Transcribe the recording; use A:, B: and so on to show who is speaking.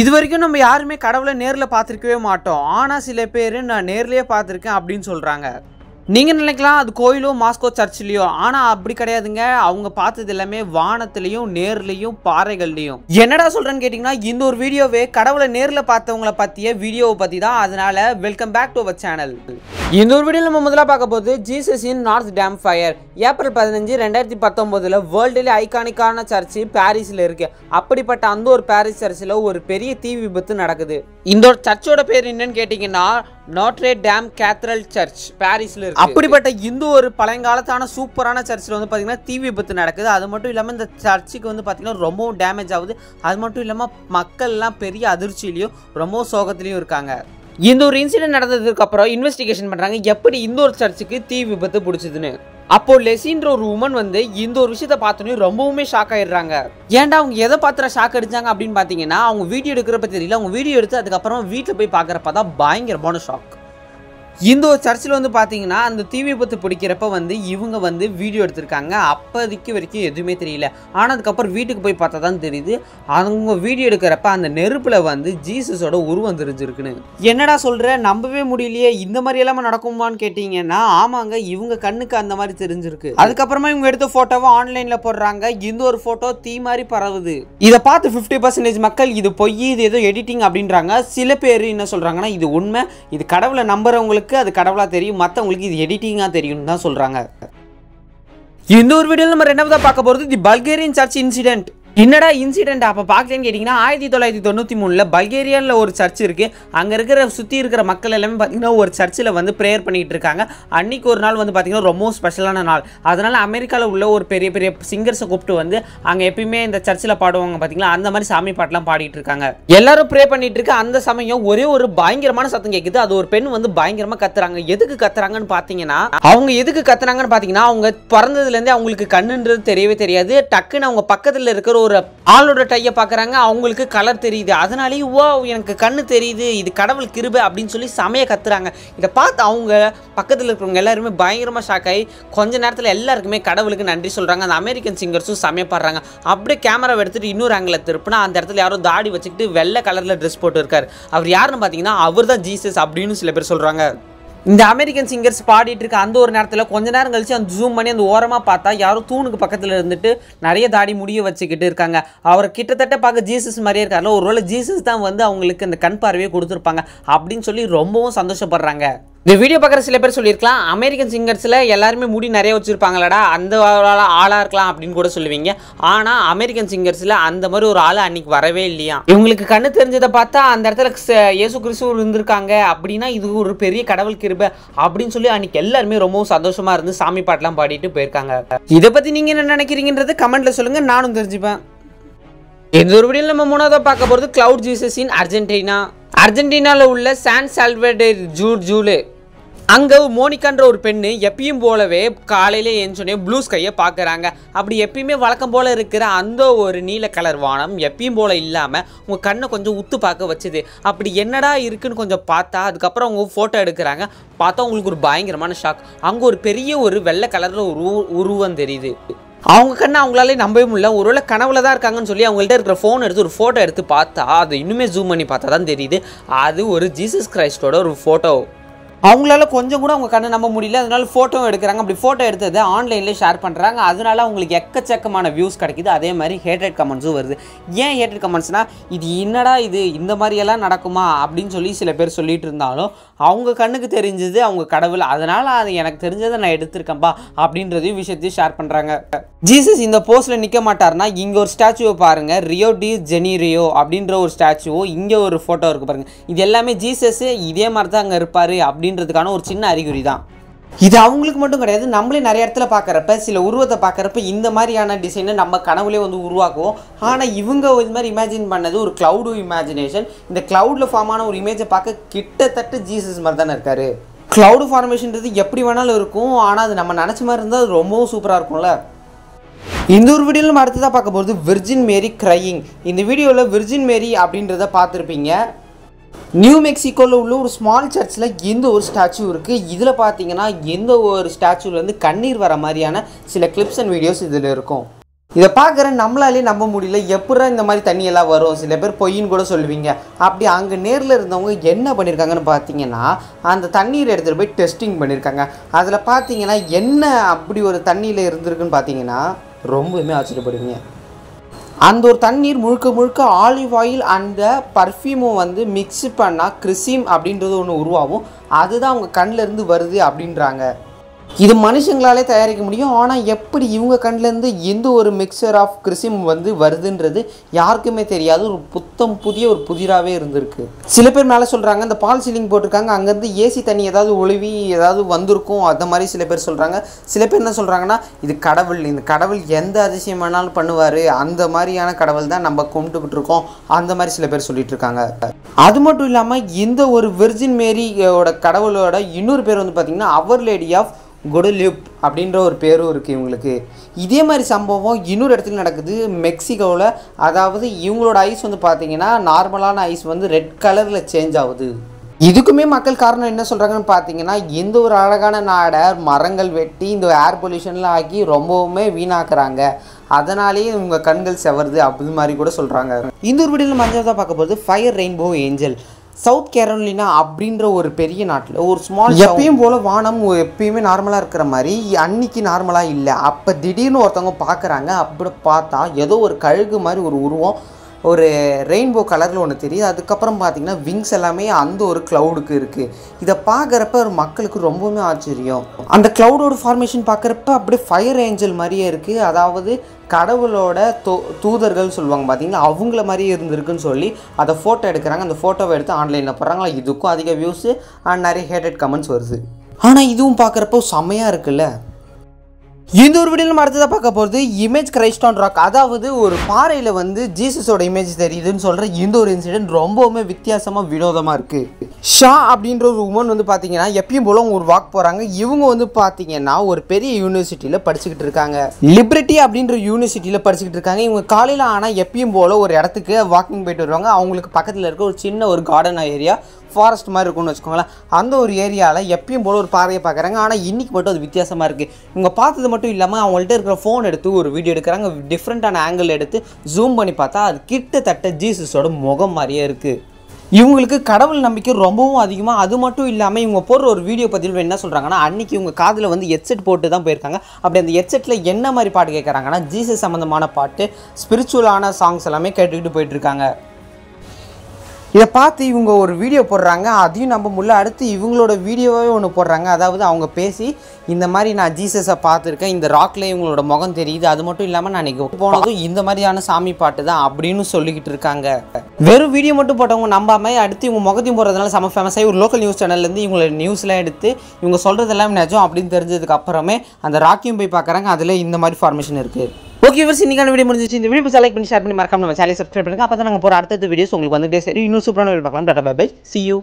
A: இது வரைக்கும் நம்ம யாருமே கடவுளை நேரில் பார்த்துருக்கவே மாட்டோம். ஆனால் சில பேர் நான் நேர்லேயே பார்த்துருக்கேன் அப்படின்னு சொல்கிறாங்க நீங்கள் நினைக்கலாம் அது கோயிலோ மாஸ்கோ சர்ச்சிலையோ ஆனால் அப்படி கிடையாதுங்க. அவங்க பார்த்தது எல்லாமே வானத்துலேயும் நேர்லேயும் பாறைகள்லையும். என்னடா சொல்கிறேன்னு கேட்டிங்கன்னா இந்த ஒரு வீடியோவே கடவுளை நேரில் பார்த்தவங்கள பற்றிய வீடியோவை பற்றி தான் அதனால welcome back to our channel இந்த ஒரு வீடியோ நம்ம முதல்ல பார்க்க போது ஜீசஸ் இன் நார்த் டேம் ஃபயர். ஏப்ரல் பதினஞ்சு ரெண்டாயிரத்தி பத்தொம்போதில் வேர்ல்டுல ஐகானிக்கான சர்ச்சு பாரிஸில் இருக்குது அப்படிப்பட்ட அந்த ஒரு பாரிஸ் சர்ச்சில் ஒரு பெரிய தீ விபத்து நடக்குது. இந்த ஒரு சர்ச்சோட பேர் என்னன்னு கேட்டிங்கன்னா நாட்ரே டேம் கேத்ரல் சர்ச் பாரிஸ்ல இருக்கு. அப்படிப்பட்ட இந்து ஒரு பழங்காலத்தான சூப்பரான சர்ச்சில் வந்து பார்த்தீங்கன்னா தீ விபத்து நடக்குது. அது மட்டும் இல்லாமல் இந்த சர்ச்சுக்கு வந்து பார்த்தீங்கன்னா ரொம்பவும் டேமேஜ் ஆகுது. அது மட்டும் இல்லாமல் மக்கள்லாம் பெரிய அதிர்ச்சியிலையும் ரொம்பவும் சோகத்துலேயும் இருக்காங்க. இந்த ஒரு இன்சிடென்ட் நடந்ததுக்கு அப்புறம் இன்வெஸ்டிகேஷன் பண்ணுறாங்க எப்படி இந்த ஒரு சர்ச்சுக்கு தீ விபத்து பிடிச்சதுன்னு. அப்போ லெசின்ற ஒரு உமன் வந்து இந்த ஒரு விஷயத்த பார்த்தோன்னே ரொம்பவுமே ஷாக் ஆயிடுறாங்க. ஏன்டா அவங்க எதை பார்த்துற ஷாக் அடிச்சாங்க அப்படின்னு பார்த்தீங்கன்னா அவங்க வீடியோ எடுக்கிறப்ப தெரியல. அவங்க வீடியோ எடுத்து அதுக்கப்புறம் வீட்டில் போய் பார்க்குறப்ப தான் பயங்கரமான ஷாக் இந்த ஒரு சர்ச்சில் வந்து பார்த்தீங்கன்னா அந்த தீ விபத்து பிடிக்கிறப்ப வந்து இவங்க வந்து வீடியோ எடுத்திருக்காங்க. அப்போதைக்கு வரைக்கும் எதுவுமே தெரியல. ஆனால் அதுக்கப்புறம் வீட்டுக்கு போய் பார்த்தா தான் தெரியுது. அவங்க வீடியோ எடுக்கிறப்ப அந்த நெருப்பில் வந்து ஜீசஸோட உருவம் தெரிஞ்சிருக்குன்னு. என்னடா சொல்கிற நம்பவே முடியலையே. இந்த மாதிரி எல்லாமே நடக்குமான்னு கேட்டிங்கன்னா ஆமாங்க இவங்க கண்ணுக்கு அந்த மாதிரி தெரிஞ்சிருக்கு. அதுக்கப்புறமா இவங்க எடுத்த ஃபோட்டோவை ஆன்லைனில் போடுறாங்க. இந்த ஒரு ஃபோட்டோ தீ மாதிரி பரவுது. இதை பார்த்து ஃபிஃப்டி பர்சன்டேஜ் மக்கள் இது பொய் இது ஏதோ எடிட்டிங் அப்படின்றாங்க. சில பேர் என்ன சொல்கிறாங்கன்னா இது உண்மை. இது கடவுளை நம்புறவங்களுக்கு அது கடவுளாக தெரியும் மற்றவங்களுக்கு இது எடிட்டிங்காக தெரியும்னு தான் சொல்கிறாங்க இந்த ஒரு வீடியோ நம்ம ரெண்டாவதாக பார்க்க போகிறது தி பல்கேரியன் சர்ச் இன்சிடென்ட் என்னடா இன்சிடென்ட் அப்போ பார்க்கலன்னு கேட்டிங்கன்னா ஆயிரத்தி தொள்ளாயிரத்தி தொண்ணூற்றி மூணில் பல்கேரியாவில் ஒரு சர்ச் இருக்குது அங்கே இருக்கிற சுற்றி இருக்கிற மக்கள் எல்லாமே பார்த்தீங்கன்னா ஒரு சர்ச்சில் வந்து ப்ரேயர் பண்ணிகிட்டு இருக்காங்க. அன்றைக்கி ஒரு நாள் வந்து பார்த்திங்கன்னா ரொம்பவும் ஸ்பெஷலான நாள். அதனால் அமெரிக்காவில் உள்ள ஒரு பெரிய பெரிய சிங்கர்ஸை கூப்பிட்டு வந்து அங்கே எப்பயுமே இந்த சர்ச்சில் பாடுவாங்க பார்த்திங்களா அந்த மாதிரி சாமி பாட்டெலாம் பாடிட்டு இருக்காங்க. எல்லாரும் ப்ரே பண்ணிட்டு இருக்க அந்த சமயம் ஒரே ஒரு பயங்கரமான சத்தம் கேட்குது அது ஒரு பெண் வந்து பயங்கரமாக கத்துறாங்க. எதுக்கு கத்துறாங்கன்னு பார்த்தீங்கன்னா அவங்க எதுக்கு கத்துறாங்கன்னு பார்த்தீங்கன்னா அவங்க பிறந்ததுலேருந்தே அவங்களுக்கு கண்ணுன்றது தெரியவே தெரியாது. டக்குன்னு அவங்க பக்கத்தில் இருக்கிற ஒரு ஆளோட டையை பார்க்குறாங்க அவங்களுக்கு கலர் தெரியுது. அதனாலேயே ஓ எனக்கு கண்ணு தெரியுது. இது கடவுள் கிருபை அப்படின்னு சொல்லி சமைய கத்துறாங்க. இதை பார்த்து அவங்க பக்கத்தில் இருக்கிறவங்க எல்லாருமே பயங்கரமாக ஷாக் ஆகி கொஞ்ச நேரத்தில் எல்லாருக்குமே கடவுளுக்கு நன்றி சொல்கிறாங்க அந்த அமெரிக்கன் சிங்கர்ஸும் சமையப்படுறாங்க அப்படியே கேமரா எடுத்துகிட்டு இன்னொரு ஆங்கிள் திருப்பினா அந்த இடத்துல யாரோ தாடி வச்சுக்கிட்டு வெள்ளை கலரில் ட்ரெஸ் போட்டு இருக்கார் அவர் யாருன்னு பார்த்தீங்கன்னா அவர் தான் ஜீசஸ் அப்படின்னு சில பேர் சொல்கிறாங்க இந்த அமெரிக்கன் சிங்கர்ஸ் பாடிட்டு இருக்க அந்த ஒரு நேரத்தில் கொஞ்ச நேரம் கழிச்சு அந்த ஜூம் பண்ணி அந்த ஓரமாக பார்த்தா யாரும் தூணுக்கு பக்கத்தில் இருந்துட்டு நிறைய தாடி முடிய வச்சுக்கிட்டு இருக்காங்க. அவர் கிட்டத்தட்ட பார்க்க ஜீசஸ் மாதிரியே இருக்காருல ஒருவேளை ஜீசஸ் தான் வந்து அவங்களுக்கு இந்த கண் பார்வையை கொடுத்துருப்பாங்க. அப்படின்னு சொல்லி ரொம்பவும் சந்தோஷப்படுறாங்க. இந்த வீடியோ பார்க்குற சில பேர் சொல்லியிருக்கலாம். அமெரிக்கன் சிங்கர்ஸில் எல்லாருமே முடி நிறைய வச்சுருப்பாங்களடா. அந்த ஆளாக இருக்கலாம் அப்படின்னு கூட சொல்லுவீங்க. ஆனால் அமெரிக்கன் சிங்கர்ஸில் அந்த மாதிரி ஒரு ஆள் அன்னைக்கு வரவே இல்லையா? இவங்களுக்கு கண்ணு தெரிஞ்சதை பார்த்தா அந்த இடத்துல இயேசு கிறிஸ்து இருந்திருக்காங்க அப்படின்னா இது ஒரு பெரிய கடவுள் கிருபை அப்படின்னு சொல்லி அன்னைக்கு எல்லாருமே ரொம்பவும் சந்தோஷமாக இருந்து சாமி பாட்டெலாம் பாடிட்டு போயிருக்காங்க. இதை பற்றி நீங்கள் என்ன நினைக்கிறீங்கன்றது கமெண்ட்டில் சொல்லுங்கள் நானும் தெரிஞ்சுப்பேன். இந்த ஒரு வீடியோ நம்ம மூணாவதாக பார்க்க போகிறது கிளவுட் ஜீசஸ் இன் அர்ஜென்டினா அர்ஜென்டினாவில் உள்ள சான் சால்வடேர் ஜூ ஜூலே அங்கே மோனிகான்ற ஒரு பெண்ணு எப்பயும் போலவே காலையில் எழுந்தோடனே ப்ளூ ஸ்கையை பார்க்குறாங்க அப்படி எப்பயுமே வழக்கம் போல் இருக்கிற அந்த ஒரு நீல கலர் வானம் எப்பயும் போல் இல்லாமல் உங்கள் கண்ணை கொஞ்சம் உத்து பார்க்க வச்சுது. அப்படி என்னடா இருக்குன்னு கொஞ்சம் பார்த்தா அதுக்கப்புறம் அவங்க ஃபோட்டோ எடுக்கிறாங்க. பார்த்தா உங்களுக்கு ஒரு பயங்கரமான ஷாக் அங்கே ஒரு பெரிய ஒரு வெள்ளை கலரில் ஒரு உரு- உருவம் தெரியுது. அவங்க கண்ணை அவங்களாலே நம்பவே முடியல. ஒருவேளை கனவுல தான் இருக்காங்கன்னு சொல்லி அவங்கள்ட்ட இருக்கிற ஃபோன் எடுத்து ஒரு ஃபோட்டோ எடுத்து பார்த்தா அது இன்னுமே ஜூம் பண்ணி பார்த்தா தான் தெரியுது. அது ஒரு ஜீசஸ் கிரைஸ்டோட ஒரு ஃபோட்டோ அவங்களால கொஞ்சம் கூட அவங்க கண்ணை நம்ப முடியல. அதனால ஃபோட்டோவும் எடுக்கிறாங்க. அப்படி ஃபோட்டோ எடுத்ததை ஆன்லைன்லேயே ஷேர் பண்ணுறாங்க அதனால அவங்களுக்கு எக்கச்சக்கமான வியூஸ் கிடைக்குது. அதே மாதிரி ஹேட்டட் கமெண்ட்ஸும் வருது. ஏன் ஹேட்டட் கமெண்ட்ஸ்னால் இது என்னடா இது? இந்த மாதிரியெல்லாம் நடக்குமா? அப்படின்னு சொல்லி சில பேர் சொல்லிட்டு இருந்தாலும் அவங்க கண்ணுக்கு தெரிஞ்சது அவங்க கடவுள். அதனால் அது எனக்கு தெரிஞ்சதை நான் எடுத்திருக்கேன்ப்பா அப்படின்றதையும் விஷயத்தையும் ஷேர் பண்ணுறாங்க ஜீசஸ் இந்த போஸ்ட்டில் நிற்க மாட்டார்னா இங்கே ஒரு ஸ்டாச்சுவை பாருங்கள் ரியோ டி ஜெனிரியோ அப்படின்ற ஒரு ஸ்டாச்சுவோ இங்கே ஒரு ஃபோட்டோ இருக்குது பாருங்கள் இது எல்லாமே ஜீசஸ் இதே மாதிரி தான் அங்கே இருப்பார் அப்படின்னு அப்படின்றதுக்கான ஒரு சின்ன அறிகுறி தான் இது அவங்களுக்கு மட்டும் கிடையாது நம்மளே நிறைய இடத்துல பார்க்குறப்ப சில உருவத்தை பார்க்குறப்ப இந்த மாதிரியான டிசைனை நம்ம கனவுலே வந்து உருவாக்குவோம். ஆனால் இவங்க இது மாதிரி இமேஜின் பண்ணது ஒரு க்ளவுடு இமேஜினேஷன் இந்த க்ளவுடில் ஃபார்ம் ஆன ஒரு இமேஜை பார்க்க கிட்டத்தட்ட ஜீசஸ் மாதிரி தானே இருக்காரு. க்ளவுடு ஃபார்மேஷன்றது எப்படி வேணாலும் இருக்கும் ஆனால் அது நம்ம நினச்ச மாதிரி இருந்தால் அது ரொம்பவும் சூப்பராக இருக்கும்ல. இந்த ஒரு வீடியோவில் நம்ம அடுத்ததாக பார்க்க போகிறது விர்ஜின் மேரி க்ரையிங் இந்த வீடியோவில் விர்ஜின் மேரி அப்படின்றத பார்த்துருப்பீங்க. நியூ மெக்சிகோவில் உள்ள ஒரு ஸ்மால் சர்ச்சில் எந்த ஒரு ஸ்டாச்சு இருக்குது இதில் பார்த்தீங்கன்னா எந்த ஒரு ஸ்டாச்சுலேருந்து கண்ணீர் வர மாதிரியான சில கிளிப்ஸ் அண்ட் வீடியோஸ் இதில் இருக்கும். இதை பார்க்குற நம்மளாலே நம்ப முடியல. எப்படா இந்த மாதிரி தண்ணியெல்லாம் வரும்? சில பேர் பொய்ன்னு கூட சொல்லுவீங்க. அப்படி அங்கே நேரில் இருந்தவங்க என்ன பண்ணியிருக்காங்கன்னு பார்த்தீங்கன்னா அந்த தண்ணீர் எடுத்துகிட்டு போய் டெஸ்டிங் பண்ணியிருக்காங்க அதில் பார்த்தீங்கன்னா என்ன அப்படி ஒரு தண்ணியில் இருந்திருக்குன்னு பார்த்தீங்கன்னா ரொம்பவுமே ஆச்சரியப்படுவீங்க. அந்த ஒரு தண்ணீர் முழுக்க முழுக்க ஆலிவ் ஆயில் அந்த பர்ஃப்யூமும் வந்து மிக்ஸ் பண்ணால் கிறிசிம் அப்படின்றது ஒன்று உருவாகும். அதுதான் அவங்க கண்ணிலேருந்து வருது அப்படின்றாங்க. இது மனுஷங்களாலே தயாரிக்க முடியும். ஆனால் எப்படி இவங்க கண்லேருந்து எந்த ஒரு மிக்சர் ஆஃப் கிறிசிம் வந்து வருதுன்றது யாருக்குமே தெரியாது. ஒரு புத்தம் புதிய ஒரு புதிராகவே இருந்திருக்கு. சில பேர் மேலே சொல்கிறாங்க இந்த பால் சீலிங் போட்டிருக்காங்க. அங்கேருந்து ஏசி தண்ணி ஏதாவது ஒழுவி ஏதாவது வந்திருக்கும். அந்த மாதிரி சில பேர் சொல்கிறாங்க சில பேர் என்ன சொல்கிறாங்கன்னா இது கடவுள் இந்த கடவுள் எந்த அதிசயம் வேணாலும் பண்ணுவார். அந்த மாதிரியான கடவுள் தான் நம்ம கும்பிட்டுக்கிட்டு இருக்கோம். அந்த மாதிரி சில பேர் சொல்லிட்டு இருக்காங்க. அது மட்டும் இல்லாமல் இந்த ஒரு விர்ஜின் மேரியோட கடவுளோட இன்னொரு பேர் வந்து பார்த்திங்கன்னா அவர் லேடி ஆஃப் குடலியூப் அப்படின்ற ஒரு பேரும் இருக்குது இவங்களுக்கு. இதே மாதிரி சம்பவம் இன்னொரு இடத்துல நடக்குது. மெக்சிகோவில் அதாவது இவங்களோட ஐஸ் வந்து பார்த்தீங்கன்னா நார்மலான ஐஸ் வந்து ரெட் கலரில் சேஞ்ச் ஆகுது. இதுக்குமே மக்கள் காரணம் என்ன சொல்கிறாங்கன்னு பார்த்தீங்கன்னா இந்த ஒரு அழகான நாடை மரங்கள் வெட்டி இந்த ஏர் பொல்யூஷன்லாம் ஆக்கி ரொம்பவுமே வீணாக்குறாங்க. அதனாலேயே இவங்க கண்கள் செவருது அப்படி மாதிரி கூட சொல்கிறாங்க இந்த ஒரு வீடியோவில் மஞ்சள் பார்க்க போகிறது fire rainbow angel South Carolina அப்படின்ற ஒரு பெரிய நாட்டில் ஒரு ஸ்மால் எப்பயும் போல் வானம் எப்பயுமே நார்மலாக இருக்கிற மாதிரி அன்னைக்கு நார்மலாக இல்லை. அப்போ திடீர்னு ஒருத்தவங்க பார்க்குறாங்க அப்படி பார்த்தா ஏதோ ஒரு கழுகு மாதிரி ஒரு உருவம் ஒரு ரெயின்போ கலரில் ஒன்று தெரியுது. அதுக்கப்புறம் பார்த்தீங்கன்னா விங்ஸ் எல்லாமே அந்த ஒரு க்ளவுடுக்கு இருக்குது இதை பார்க்குறப்ப ஒரு மக்களுக்கு ரொம்பவுமே ஆச்சரியம். அந்த க்ளவுடோட ஃபார்மேஷன் பார்க்குறப்ப அப்படியே ஃபயர் ஏஞ்சல் மாதிரியே இருக்குது அதாவது கடவுளோட தூ தூதர்கள் சொல்லுவாங்க பார்த்தீங்களா அவங்கள மாதிரியே இருந்திருக்குன்னு சொல்லி அதை ஃபோட்டோ எடுக்கிறாங்க. அந்த ஃபோட்டோவை எடுத்து ஆன்லைனில் போடுறாங்க இதுக்கும் அதிக வியூஸு அண்ட் நிறைய ஹேட்டட் கமெண்ட்ஸ் வருது. ஆனால் இதுவும் பார்க்குறப்போ செம்மையாக இருக்குல்ல? இந்த ஒரு வீடியோ நம்ம அடுத்ததாக பார்க்க போகிறது இமேஜ் கிரைஸ்ட் ஆன் ராக் அதாவது ஒரு பாறையில் வந்து ஜீசஸோட இமேஜ் தெரியுதுன்னு சொல்கிற இந்த ஒரு இன்சிடென்ட் ரொம்பவுமே வித்தியாசமாக வினோதமாக இருக்குது ஷா அப்படின்ற ஒரு உமன் வந்து பார்த்தீங்கன்னா எப்பயும் போல அவங்க ஒரு வாக் போகிறாங்க இவங்க வந்து பார்த்தீங்கன்னா ஒரு பெரிய யூனிவர்சிட்டியில் படிச்சுக்கிட்டு இருக்காங்க. லிபர்ட்டி அப்படின்ற யூனிவர்சிட்டியில் படிச்சுக்கிட்டு இருக்காங்க. இவங்க காலையில் ஆனால் எப்பயும் போல் ஒரு இடத்துக்கு வாக்கிங் போயிட்டு வருவாங்க. அவங்களுக்கு பக்கத்தில் இருக்க ஒரு சின்ன ஒரு கார்டன் ஏரியா ஃபாரஸ்ட் மாதிரி இருக்கும்னு வச்சுக்கோங்களேன். அந்த ஒரு ஏரியாவில் எப்பயும் போல ஒரு பாறையை பார்க்குறாங்க. ஆனால் இன்றைக்கி மட்டும் அது வித்தியாசமாக இருக்குது இவங்க பார்த்தது மட்டும் இல்லாமல் அவங்கள்ட்ட இருக்கிற ஃபோன் எடுத்து ஒரு வீடியோ எடுக்கிறாங்க. டிஃப்ரெண்ட்டான ஆங்கிள் எடுத்து ஜூம் பண்ணி பார்த்தா அது கிட்டத்தட்ட ஜீசஸோட முகம் மாதிரியே இருக்குது இவங்களுக்கு கடவுள் நம்பிக்கை ரொம்பவும் அதிகமாக அது மட்டும் இல்லாமல் இவங்க போடுற ஒரு வீடியோ பதிவில் என்ன சொல்கிறாங்கன்னா அன்றைக்கி இவங்க காதில் வந்து ஹெட்செட் போட்டு தான் போயிருக்காங்க. அப்படி அந்த ஹெட்செட்டில் என்ன மாதிரி பாட்டு கேட்குறாங்கன்னா ஜீசஸ் சம்மந்தமான பாட்டு ஸ்பிரிச்சுவலான சாங்ஸ் எல்லாமே கேட்டுக்கிட்டு போயிட்டுருக்காங்க இதை பார்த்து இவங்க ஒரு வீடியோ போடுறாங்க. அதையும் நம்ப முடியல அடுத்து இவங்களோட வீடியோவே ஒன்று போடுறாங்க. அதாவது அவங்க பேசி இந்த மாதிரி நான் ஜீசஸை பார்த்துருக்கேன். இந்த ராக்ல இவங்களோட முகம் தெரியுது. அது மட்டும் இல்லாமல் நான் இன்னைக்கு போனதும் இந்த மாதிரியான சாமி பாட்டு தான் அப்படின்னு சொல்லிக்கிட்டு இருக்காங்க. வெறும் வீடியோ மட்டும் போட்டவங்க நம்பாம அடுத்து இவங்க முகத்தையும் போடுறதுனால செம ஃபேமஸாகி ஒரு லோக்கல் நியூஸ் சேனல்லேருந்து இவங்களோட நியூஸ்லாம் எடுத்து இவங்க சொல்கிறதெல்லாம் நிஜம் அப்படின்னு தெரிஞ்சதுக்கு அப்புறமே அந்த ராக்கியும் போய் பார்க்குறாங்க. அதில் இந்த மாதிரி ஃபார்மேஷன் இருக்குது ஓகே விவர்ஸ் இன்னைக்கான வீடியோ முடிஞ்சிச்சு இந்த வீடியோ லைக் பண்ணி ஷேர் பண்ணி மறக்காம நம்ம சேனலை சப்ஸ்கிரைப் பண்ணுங்க. அப்போ தான் நாங்கள் போகிற அடுத்த வீடியோஸ் உங்களுக்கு வந்துட்டே சரி இன்னும் சூப்பரான வீடியோ பார்க்கலாம். Tata bye C you